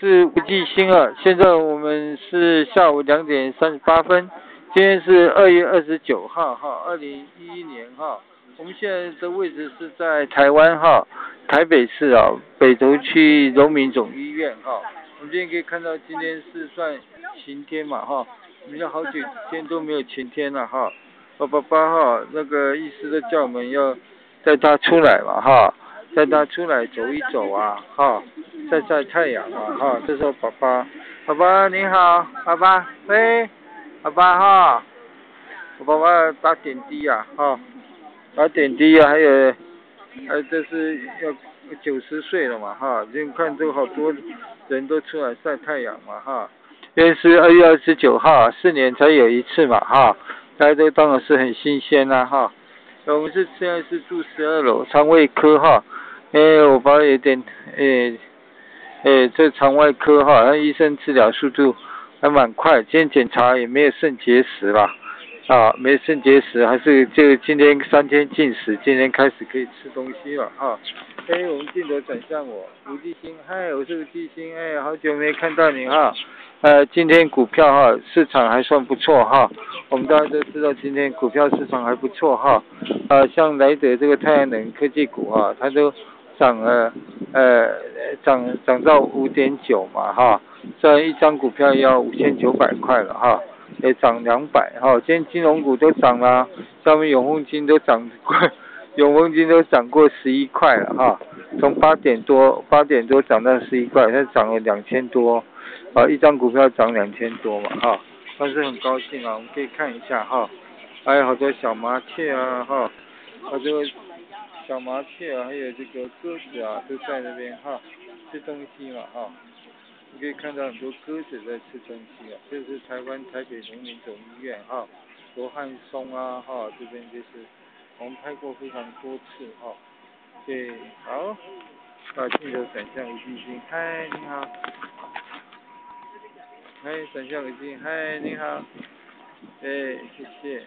是吴继兴啊，现在我们是下午两点三十八分，今天是二月二十九号哈，二零一一年哈，我们现在的位置是在台湾哈，台北市啊，北投区荣民总医院哈，我们今天可以看到今天是算晴天嘛哈，我们好几天都没有晴天了哈，八八八号那个医师都叫我们要带他出来嘛哈。带他出来走一走啊，哈，晒晒太阳啊，哈，这是我爸爸，爸爸你好，爸爸，喂，爸爸哈，我爸爸打点滴呀，哈，打点滴呀，还有，还有这是要九十岁了嘛，哈，你看这好多人都出来晒太阳嘛，哈，今天是二月二十九号，四年才有一次嘛，哈，大家都当然是很新鲜呐，哈，我们是现在是住十二楼肠胃科哈。哎，我爸有点，哎，哎，这肠外科哈，那医生治疗速度还蛮快，今天检查也没有肾结石吧？啊，没肾结石，还是就今天三天禁食，今天开始可以吃东西了哈。哎，我们镜头转向我，吴继兴，嗨，我是吴继兴，哎，好久没看到你哈。呃，今天股票哈市场还算不错哈，我们大家都知道今天股票市场还不错哈。呃，像莱德这个太阳能科技股啊，它都涨了，呃，涨涨到五点九嘛哈，这一张股票要五千九百块了哈，也涨两百哈。今天金融股都涨了，上面永丰金都涨过，永丰金都涨过十一块了哈，从八点多八点多涨到十一块，它涨了两千多。啊，一张股票涨两千多嘛，哈，但是很高兴啊，我们可以看一下哈，还有好多小麻雀啊，哈，好多小麻雀啊，还有这个鸽子啊，都在那边哈，吃东西嘛，哈，你可以看到很多鸽子在吃东西啊，这是台湾台北农民总医院哈，罗汉松啊，哈，这边就是我们拍过非常多次哈，对，好，把镜头转向吴继兴，嗨，你好。嗨，转向耳机，嗨，你好，哎，谢谢。